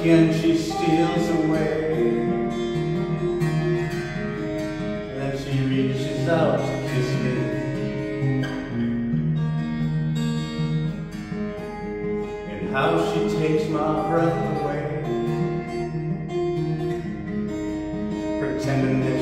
again she steals away. Then she reaches out to kiss me. And how she takes my breath away. Pretending that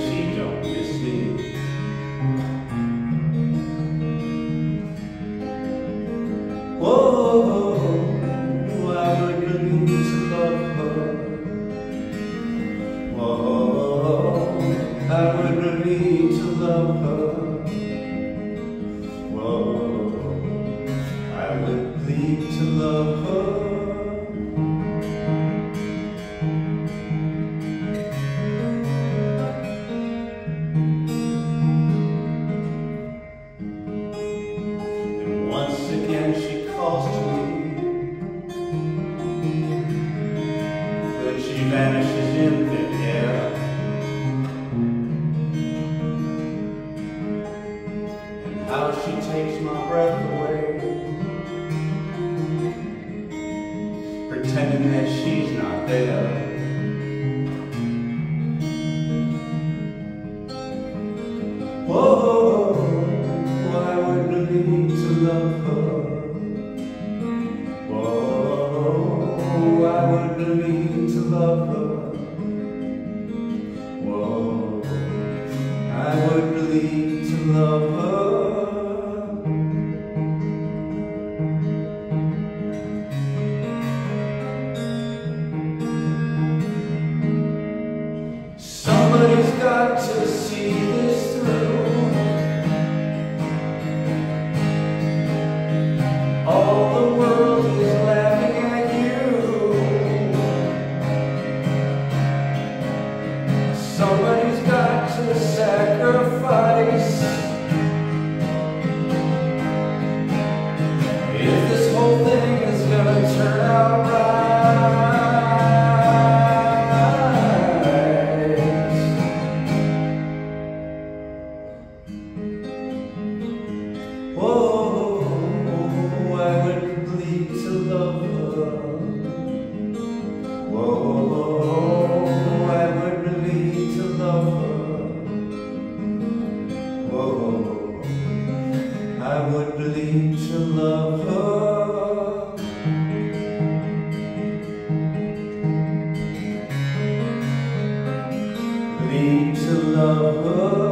pretending that she's not there. Somebody's got would bleed to love her. Bleed to love her.